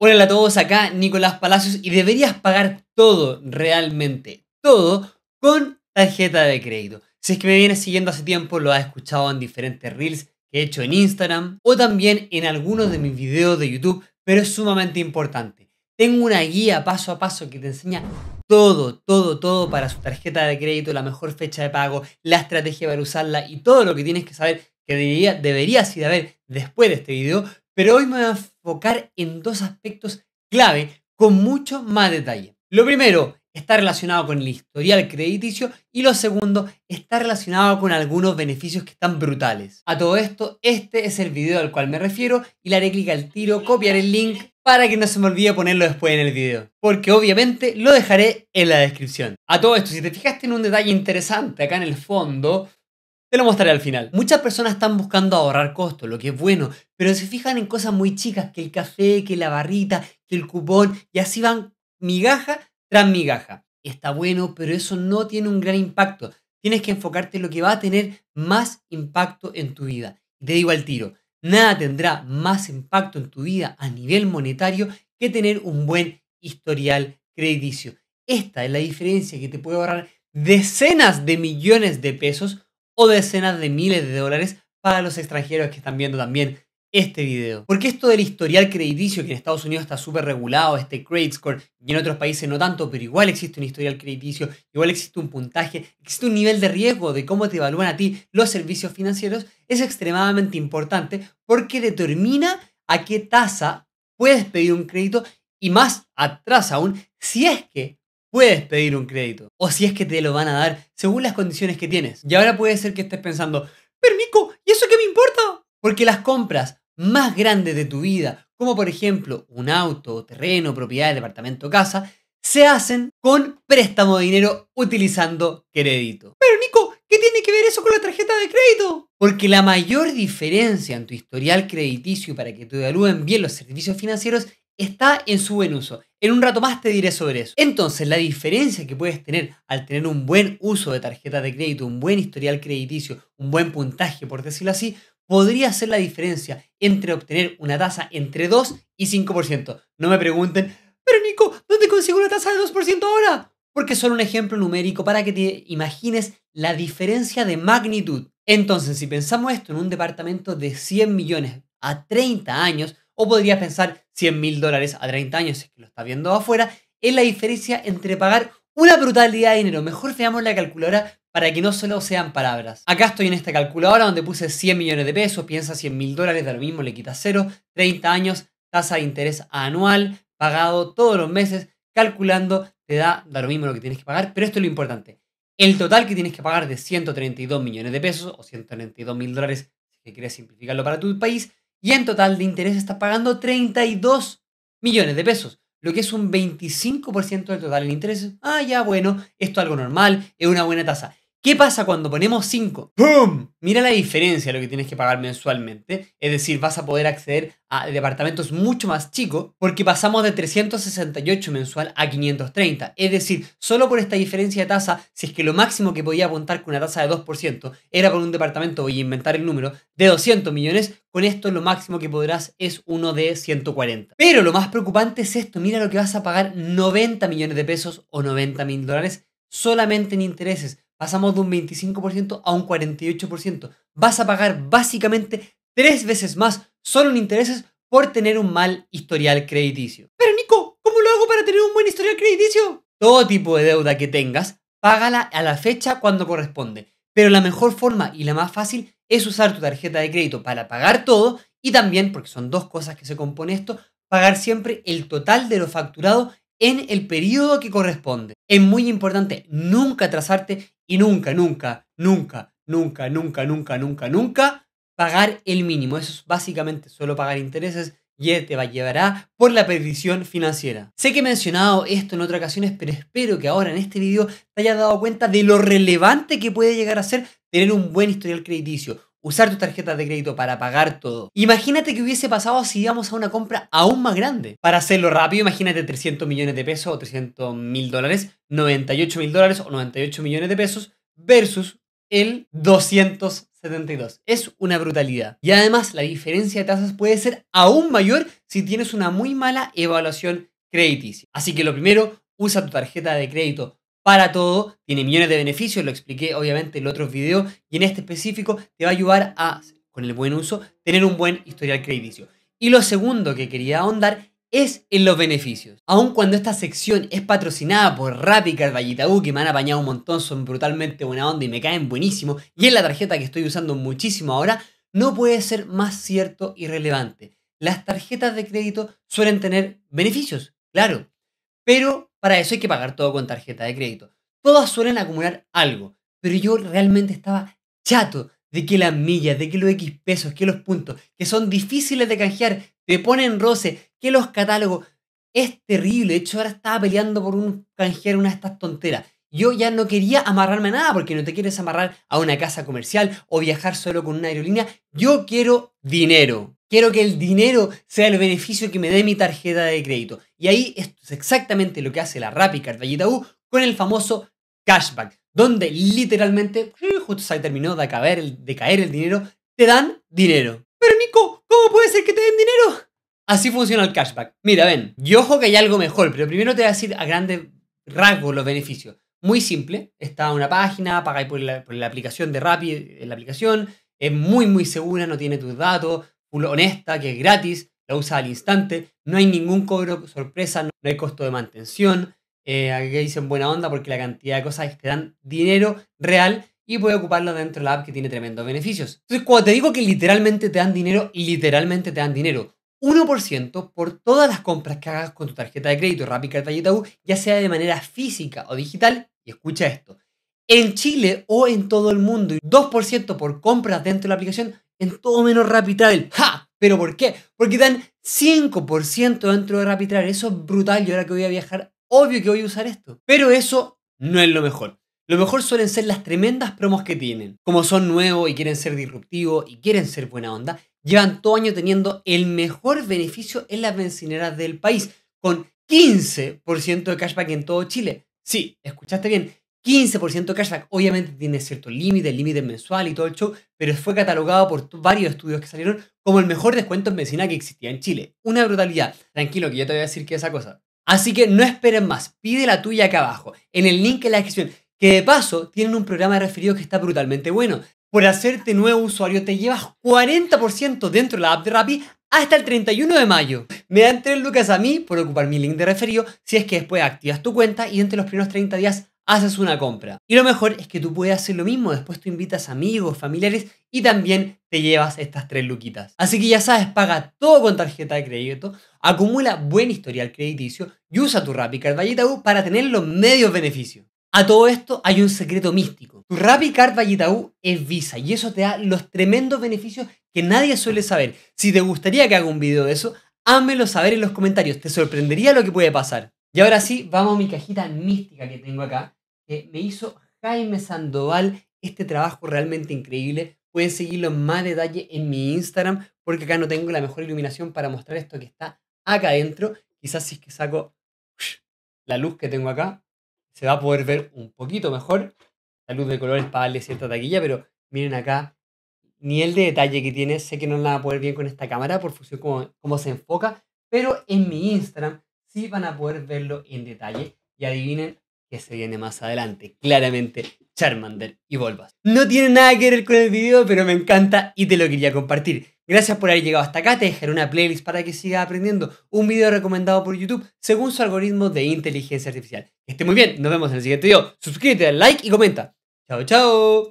Hola a todos, acá Nicolás Palacios y deberías pagar todo, realmente todo, con tarjeta de crédito. Si es que me vienes siguiendo hace tiempo, lo has escuchado en diferentes reels que he hecho en Instagram o también en algunos de mis videos de YouTube, pero es sumamente importante. Tengo una guía paso a paso que te enseña todo, todo, todo para su tarjeta de crédito, la mejor fecha de pago, la estrategia para usarla y todo lo que tienes que saber que debería, deberías ir a ver después de este video, pero hoy me voy a enfocar en dos aspectos clave con mucho más detalle. Lo primero está relacionado con el historial crediticio y lo segundo está relacionado con algunos beneficios que están brutales. A todo esto, este es el video al cual me refiero y le haré clic al tiro, copiar el link para que no se me olvide ponerlo después en el video, porque obviamente lo dejaré en la descripción. A todo esto, si te fijaste en un detalle interesante acá en el fondo, te lo mostraré al final. Muchas personas están buscando ahorrar costos, lo que es bueno, pero se fijan en cosas muy chicas, que el café, que la barrita, que el cupón, y así van migaja tras migaja. Está bueno, pero eso no tiene un gran impacto. Tienes que enfocarte en lo que va a tener más impacto en tu vida. Te digo al tiro, nada tendrá más impacto en tu vida a nivel monetario que tener un buen historial crediticio. Esta es la diferencia que te puede ahorrar decenas de millones de pesos o decenas de miles de dólares para los extranjeros que están viendo también este video. Porque esto del historial crediticio, que en Estados Unidos está súper regulado, este credit score, y en otros países no tanto, pero igual existe un historial crediticio, igual existe un puntaje, existe un nivel de riesgo de cómo te evalúan a ti los servicios financieros, es extremadamente importante porque determina a qué tasa puedes pedir un crédito y más atrás aún, si es que puedes pedir un crédito o si es que te lo van a dar según las condiciones que tienes. Y ahora puede ser que estés pensando, pero Nico, ¿y eso qué me importa? Porque las compras más grandes de tu vida, como por ejemplo un auto, terreno, propiedad, departamento, casa, se hacen con préstamo de dinero utilizando crédito. Pero Nico, ¿qué tiene que ver eso con la tarjeta de crédito? Porque la mayor diferencia en tu historial crediticio para que te evalúen bien los servicios financieros está en su buen uso. En un rato más te diré sobre eso. Entonces, la diferencia que puedes tener al tener un buen uso de tarjeta de crédito, un buen historial crediticio, un buen puntaje, por decirlo así, podría ser la diferencia entre obtener una tasa entre 2 y 5%. No me pregunten, pero Nico, ¿dónde consigo una tasa de 2% ahora? Porque solo un ejemplo numérico para que te imagines la diferencia de magnitud. Entonces, si pensamos esto en un departamento de 100 millones a 30 años, o podrías pensar 100 mil dólares a 30 años, si es que lo estás viendo afuera, es la diferencia entre pagar una brutalidad de dinero. Mejor veamos la calculadora para que no solo sean palabras. Acá estoy en esta calculadora donde puse 100 millones de pesos, piensa 100 mil dólares, de lo mismo le quita cero, 30 años, tasa de interés anual, pagado todos los meses, calculando, te da, da lo mismo lo que tienes que pagar, pero esto es lo importante. El total que tienes que pagar de 132 millones de pesos o 132 mil dólares, si quieres simplificarlo para tu país, y en total de interés estás pagando 32 millones de pesos, lo que es un 25% del total en interés. Ah, ya, bueno, esto es algo normal, es una buena tasa. ¿Qué pasa cuando ponemos 5? ¡Pum! Mira la diferencia de lo que tienes que pagar mensualmente. Es decir, vas a poder acceder a departamentos mucho más chicos porque pasamos de 368 mensual a 530. Es decir, solo por esta diferencia de tasa, si es que lo máximo que podía apuntar con una tasa de 2% era por un departamento, voy a inventar el número, de 200 millones, con esto lo máximo que podrás es uno de 140. Pero lo más preocupante es esto, mira lo que vas a pagar 90 millones de pesos o 90 mil dólares solamente en intereses pasamos de un 25% a un 48%. Vas a pagar básicamente tres veces más solo en intereses por tener un mal historial crediticio. Pero Nico, ¿cómo lo hago para tener un buen historial crediticio? Todo tipo de deuda que tengas, págala a la fecha cuando corresponde. Pero la mejor forma y la más fácil es usar tu tarjeta de crédito para pagar todo y también, porque son dos cosas que se compone esto, pagar siempre el total de lo facturado en el periodo que corresponde. Es muy importante nunca atrasarte y nunca, nunca, nunca, nunca, nunca, nunca, nunca, nunca pagar el mínimo. Eso es básicamente solo pagar intereses y te va a llevará por la perdición financiera. Sé que he mencionado esto en otras ocasiones, pero espero que ahora en este video te hayas dado cuenta de lo relevante que puede llegar a ser tener un buen historial crediticio, usar tu tarjeta de crédito para pagar todo. Imagínate que hubiese pasado si íbamos a una compra aún más grande. Para hacerlo rápido, imagínate 300 millones de pesos o 300 mil dólares, 98 mil dólares o 98 millones de pesos versus el 200 72. Es una brutalidad. Y además la diferencia de tasas puede ser aún mayor si tienes una muy mala evaluación crediticia. Así que lo primero, usa tu tarjeta de crédito para todo, tiene millones de beneficios, lo expliqué obviamente en los otros videos y en este específico te va a ayudar a, con el buen uso, tener un buen historial crediticio. Y lo segundo que quería ahondar es en los beneficios. Aun cuando esta sección es patrocinada por Rappi Carvallitaú, que me han apañado un montón, son brutalmente buena onda y me caen buenísimo, y es la tarjeta que estoy usando muchísimo ahora, no puede ser más cierto y relevante. Las tarjetas de crédito suelen tener beneficios, claro, pero para eso hay que pagar todo con tarjeta de crédito. Todas suelen acumular algo, pero yo realmente estaba chato de que las millas, de que los X pesos, que los puntos, que son difíciles de canjear, te ponen roce, que los catálogos. Es terrible. De hecho, ahora estaba peleando por un canjear una de estas tonteras. Yo ya no quería amarrarme a nada porque no te quieres amarrar a una casa comercial o viajar solo con una aerolínea. Yo quiero dinero. Quiero que el dinero sea el beneficio que me dé mi tarjeta de crédito. Y ahí es exactamente lo que hace la Rappi Card U con el famoso cashback, donde literalmente, justo se terminó de caer, el, de caer el dinero, te dan dinero. Pero Nico, ¿cómo puede ser que te den dinero? Así funciona el cashback. Mira, ven, yo ojo que hay algo mejor, pero primero te voy a decir a grandes rasgos los beneficios. Muy simple, está una página, pagáis por la, aplicación de Rappi, en la aplicación, es muy muy segura, no tiene tus datos, honesta, que es gratis, la usa al instante, no hay ningún cobro sorpresa, no hay costo de mantención, eh, aquí dicen buena onda porque la cantidad de cosas que te dan dinero real y puedes ocuparlo dentro de la app que tiene tremendos beneficios. Entonces, cuando te digo que literalmente te dan dinero, literalmente te dan dinero. 1% por todas las compras que hagas con tu tarjeta de crédito Rappi Card U, ya sea de manera física o digital. Y escucha esto. En Chile o en todo el mundo, 2% por compras dentro de la aplicación en todo menos Travel. ¡Ja! ¿Pero por qué? Porque dan 5% dentro de Travel. Eso es brutal. Yo ahora que voy a viajar, obvio que voy a usar esto. Pero eso no es lo mejor. Lo mejor suelen ser las tremendas promos que tienen. Como son nuevos y quieren ser disruptivos y quieren ser buena onda, llevan todo año teniendo el mejor beneficio en las bencineras del país, con 15% de cashback en todo Chile. Sí, escuchaste bien, 15% cashback. Obviamente tiene cierto límite, límite mensual y todo el show, pero fue catalogado por varios estudios que salieron como el mejor descuento en medicina que existía en Chile. Una brutalidad. Tranquilo, que yo te voy a decir que esa cosa. Así que no esperen más, pide la tuya acá abajo, en el link en la descripción, que de paso tienen un programa de referidos que está brutalmente bueno. Por hacerte nuevo usuario te llevas 40% dentro de la app de Rappi hasta el 31 de mayo. Me dan 3 lucas a mí por ocupar mi link de referido si es que después activas tu cuenta y entre los primeros 30 días haces una compra. Y lo mejor es que tú puedes hacer lo mismo, después tú invitas amigos, familiares y también te llevas estas tres luquitas. Así que ya sabes, paga todo con tarjeta de crédito, acumula buen historial crediticio y usa tu RappiCard Valletaú para tener los medios beneficios. A todo esto hay un secreto místico. Tu RappiCard Valletaú es Visa y eso te da los tremendos beneficios que nadie suele saber. Si te gustaría que haga un video de eso, házmelo saber en los comentarios, te sorprendería lo que puede pasar. Y ahora sí, vamos a mi cajita mística que tengo acá me hizo Jaime Sandoval este trabajo realmente increíble. Pueden seguirlo en más detalle en mi Instagram, porque acá no tengo la mejor iluminación para mostrar esto que está acá adentro. Quizás si es que saco la luz que tengo acá, se va a poder ver un poquito mejor. La luz de colores para darle cierta taquilla, pero miren acá, ni el de detalle que tiene, sé que no la van a poder bien con esta cámara por función como, como se enfoca, pero en mi Instagram sí van a poder verlo en detalle. Y adivinen que se viene más adelante. Claramente, Charmander y Volvas. No tiene nada que ver con el video, pero me encanta y te lo quería compartir. Gracias por haber llegado hasta acá. Te dejaré una playlist para que sigas aprendiendo. Un video recomendado por YouTube según su algoritmo de inteligencia artificial. Que esté muy bien. Nos vemos en el siguiente video. Suscríbete, like y comenta. Chao, chao.